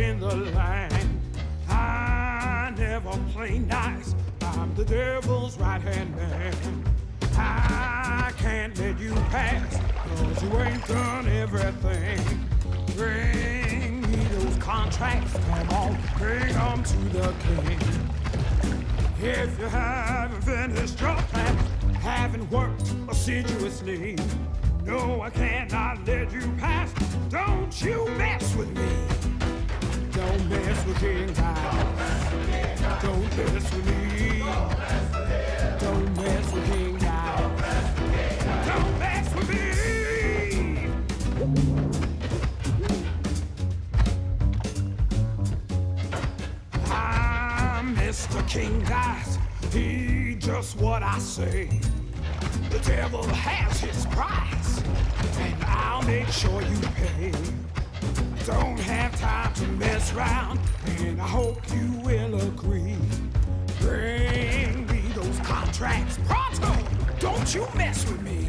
in the land. I never play nice. I'm the devil's right hand man. I can't let you pass, cause you ain't done everything. Bring me those contracts, come on, bring them to the king. If you haven't finished your plan, haven't worked assiduously, no, I cannot let you pass. Don't you mess with me. Don't mess with King Dice. Don't mess with me. Don't mess with King Dice. Don't mess with me. Ah, I'm Mr. King Dice. He just what I say. The devil has his price, and I'll make sure you pay. Don't have time to mess around, and I hope you will agree. Bring me those contracts pronto. Don't you mess with me.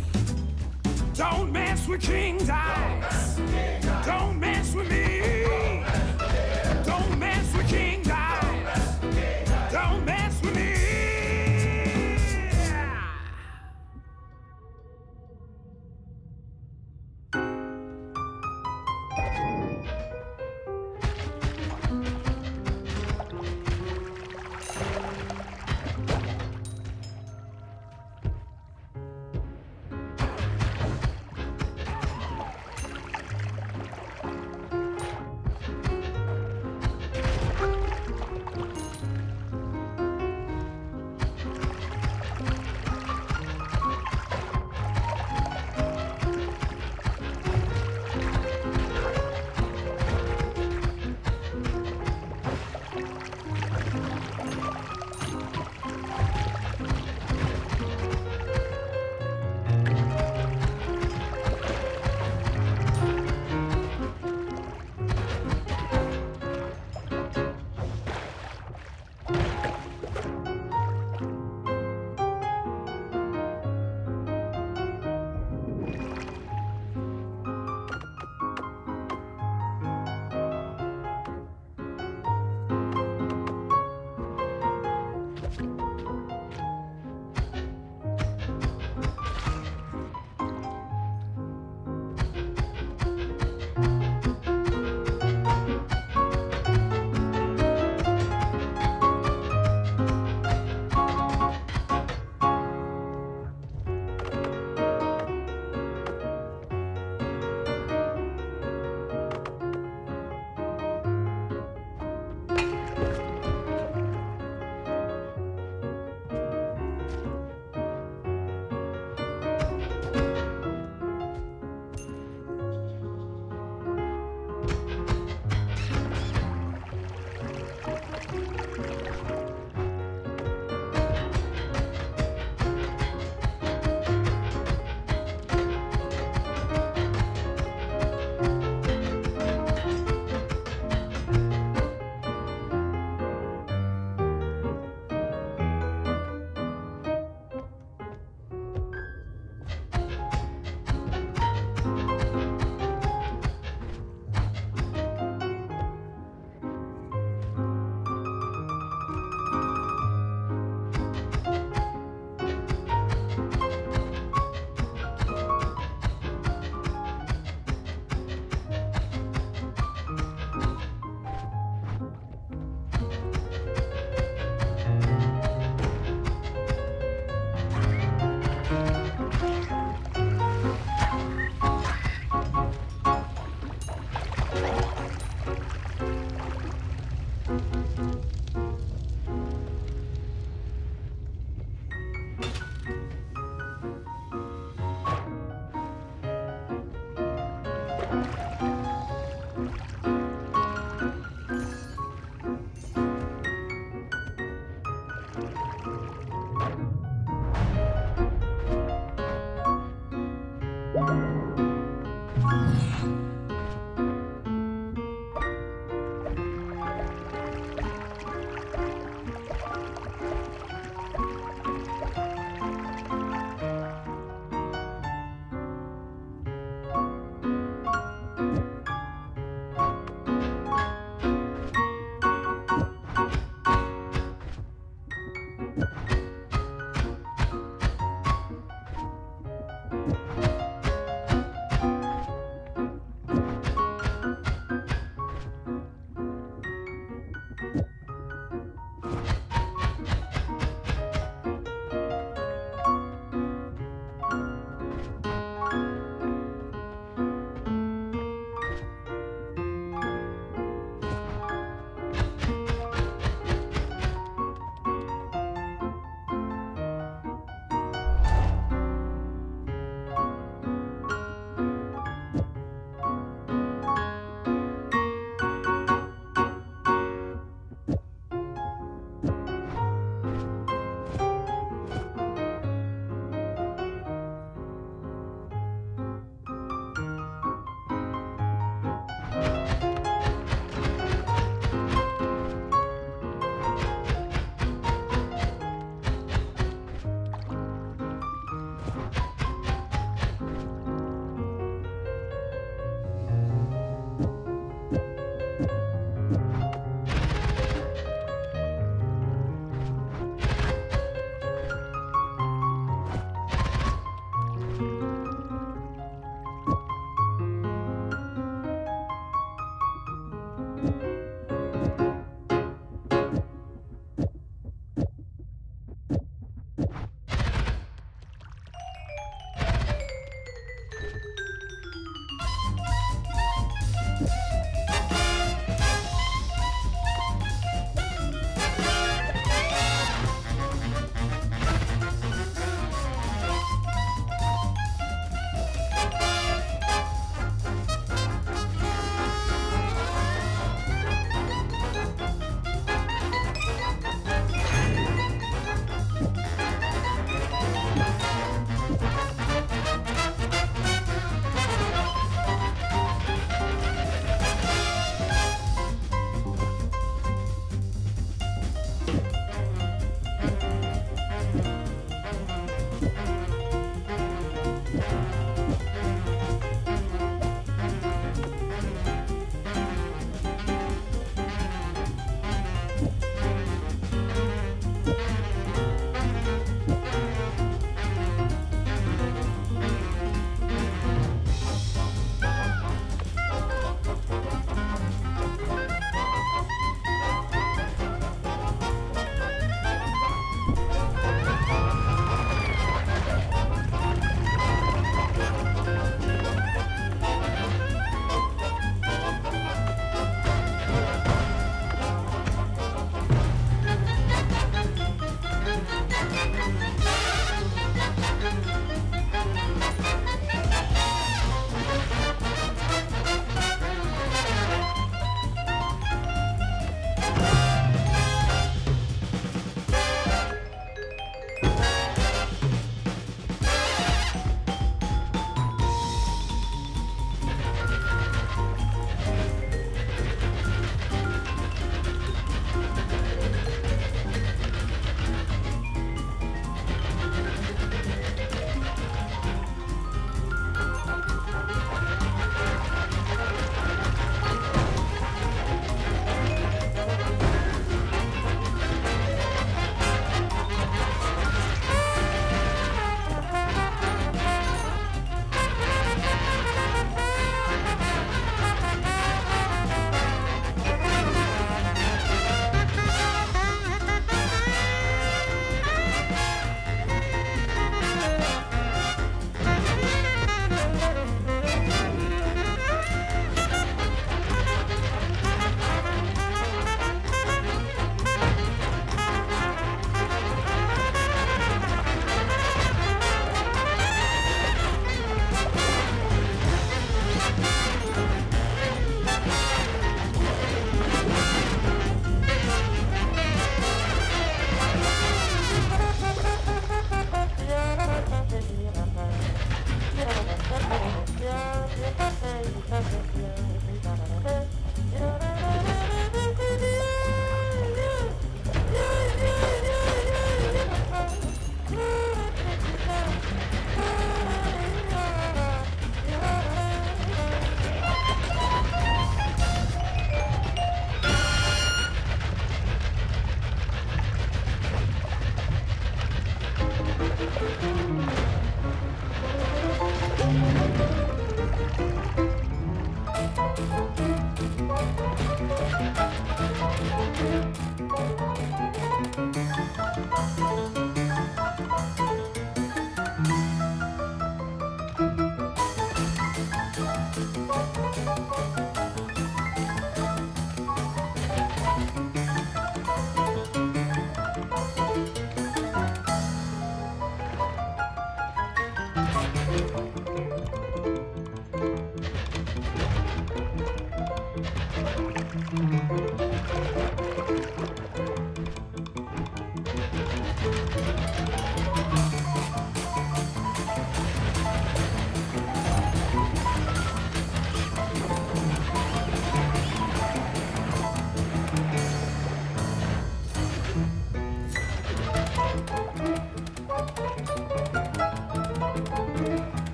Don't mess with King Dice. Don't mess with me.